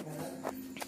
Yeah.